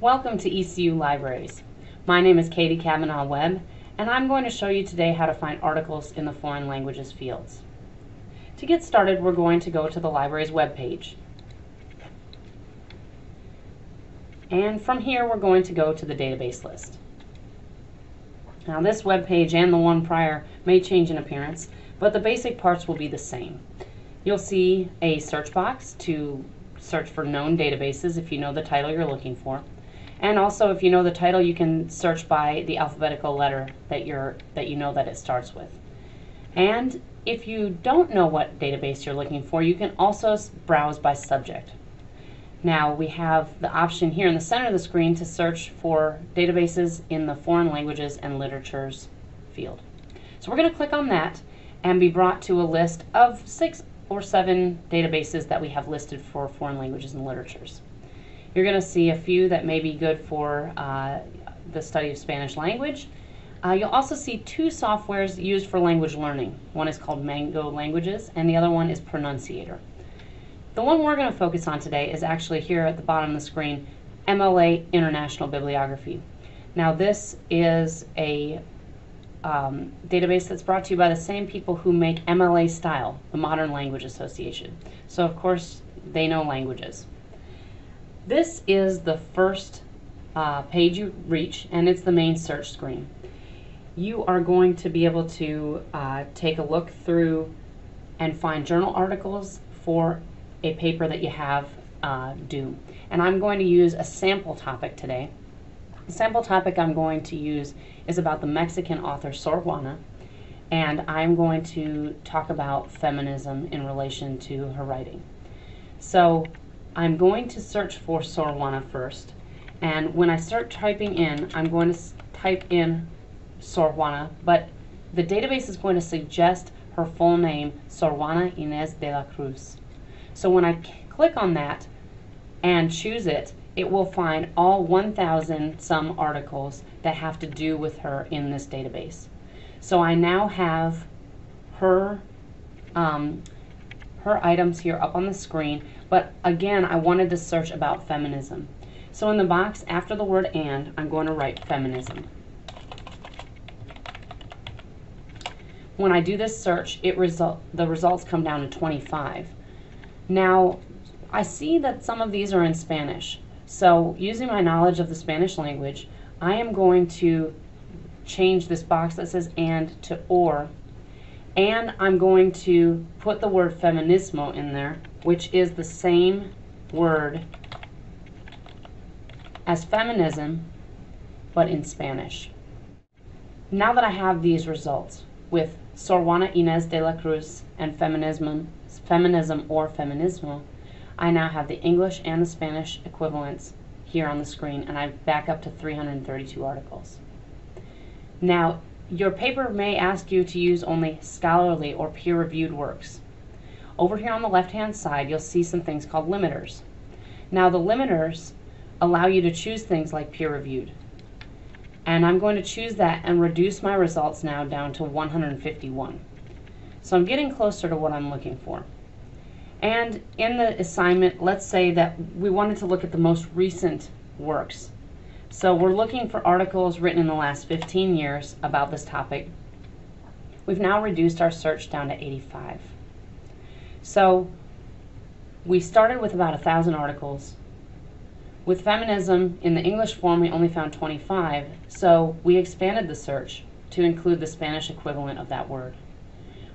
Welcome to ECU Libraries. My name is Katie Kavanaugh Webb, and I'm going to show you today how to find articles in the foreign languages fields. To get started, we're going to go to the library's webpage. And from here, we're going to go to the database list. Now this web page and the one prior may change in appearance, but the basic parts will be the same. You'll see a search box to search for known databases if you know the title you're looking for. And also, if you know the title, you can search by the alphabetical letter that you're that you know that it starts with. And if you don't know what database you're looking for, you can also browse by subject. Now we have the option here in the center of the screen to search for databases in the foreign languages and literatures field. So we're going to click on that and be brought to a list of six or seven databases that we have listed for foreign languages and literatures. You're going to see a few that may be good for uh, the study of Spanish language. Uh, you'll also see two softwares used for language learning. One is called Mango Languages and the other one is Pronunciator. The one we're going to focus on today is actually here at the bottom of the screen, MLA International Bibliography. Now this is a um, database that's brought to you by the same people who make MLA Style, the Modern Language Association. So of course they know languages. This is the first uh, page you reach, and it's the main search screen. You are going to be able to uh, take a look through and find journal articles for a paper that you have uh, due. And I'm going to use a sample topic today. The sample topic I'm going to use is about the Mexican author Sor Juana, and I'm going to talk about feminism in relation to her writing. So I'm going to search for Sor Juana first. And when I start typing in, I'm going to type in Sor Juana, but the database is going to suggest her full name, Sor Juana Inez de la Cruz. So when I click on that and choose it, it will find all 1,000 some articles that have to do with her in this database. So I now have her um, her items here up on the screen, but again, I wanted to search about feminism. So in the box after the word and, I'm going to write feminism. When I do this search, it result the results come down to 25. Now, I see that some of these are in Spanish. So using my knowledge of the Spanish language, I am going to change this box that says and to or and I'm going to put the word feminismo in there, which is the same word as feminism, but in Spanish. Now that I have these results with Sor Juana Inez de la Cruz and feminism, feminism or feminismo, I now have the English and the Spanish equivalents here on the screen, and I back up to 332 articles. Now, your paper may ask you to use only scholarly or peer-reviewed works. Over here on the left-hand side, you'll see some things called limiters. Now the limiters allow you to choose things like peer-reviewed. And I'm going to choose that and reduce my results now down to 151. So I'm getting closer to what I'm looking for. And in the assignment, let's say that we wanted to look at the most recent works so we're looking for articles written in the last 15 years about this topic. We've now reduced our search down to 85. So we started with about a thousand articles. With feminism in the English form, we only found 25, so we expanded the search to include the Spanish equivalent of that word.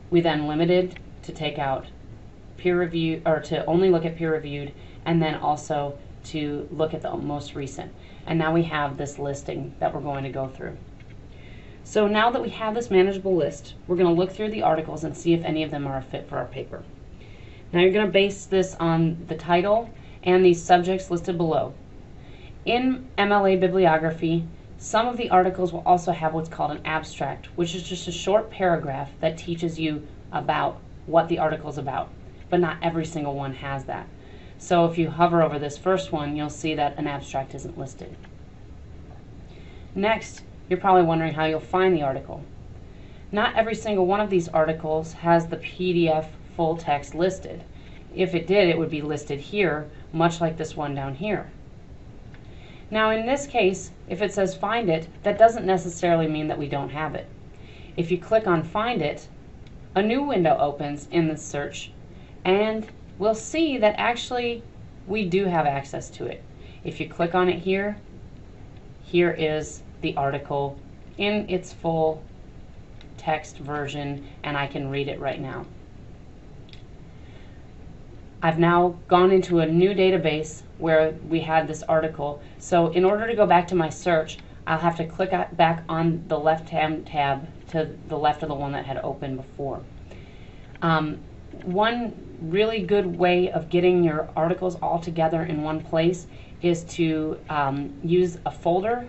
We then limited to take out peer review, or to only look at peer reviewed, and then also to look at the most recent. And now we have this listing that we're going to go through. So now that we have this manageable list, we're going to look through the articles and see if any of them are a fit for our paper. Now you're going to base this on the title and the subjects listed below. In MLA bibliography, some of the articles will also have what's called an abstract, which is just a short paragraph that teaches you about what the article is about. But not every single one has that. So if you hover over this first one, you'll see that an abstract isn't listed. Next, you're probably wondering how you'll find the article. Not every single one of these articles has the PDF full text listed. If it did, it would be listed here, much like this one down here. Now in this case, if it says find it, that doesn't necessarily mean that we don't have it. If you click on find it, a new window opens in the search and we'll see that actually we do have access to it. If you click on it here, here is the article in its full text version and I can read it right now. I've now gone into a new database where we had this article. So in order to go back to my search, I'll have to click back on the left hand tab to the left of the one that had opened before. Um, one really good way of getting your articles all together in one place is to um, use a folder.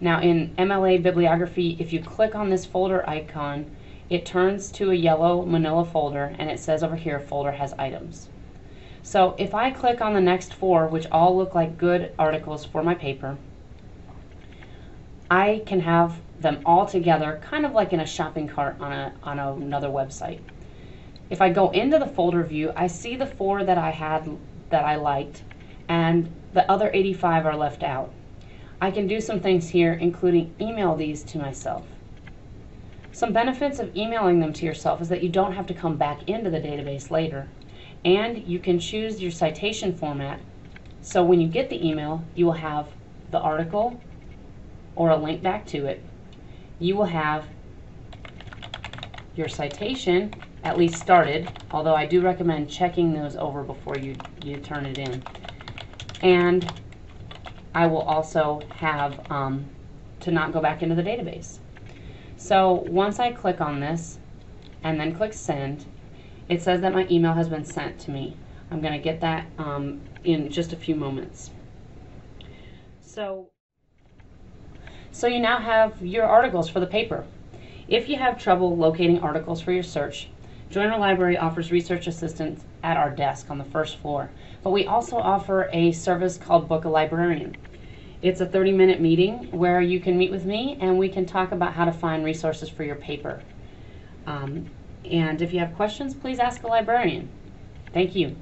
Now in MLA bibliography, if you click on this folder icon, it turns to a yellow manila folder and it says over here folder has items. So if I click on the next four, which all look like good articles for my paper, I can have them all together kind of like in a shopping cart on, a, on another website. If I go into the folder view, I see the four that I had that I liked and the other 85 are left out. I can do some things here, including email these to myself. Some benefits of emailing them to yourself is that you don't have to come back into the database later and you can choose your citation format. So when you get the email, you will have the article or a link back to it. You will have your citation at least started, although I do recommend checking those over before you, you turn it in. And I will also have um, to not go back into the database. So once I click on this and then click send, it says that my email has been sent to me. I'm going to get that um, in just a few moments. So, so you now have your articles for the paper. If you have trouble locating articles for your search, Joyner Library offers research assistance at our desk on the first floor, but we also offer a service called Book a Librarian. It's a 30 minute meeting where you can meet with me and we can talk about how to find resources for your paper. Um, and if you have questions, please ask a librarian. Thank you.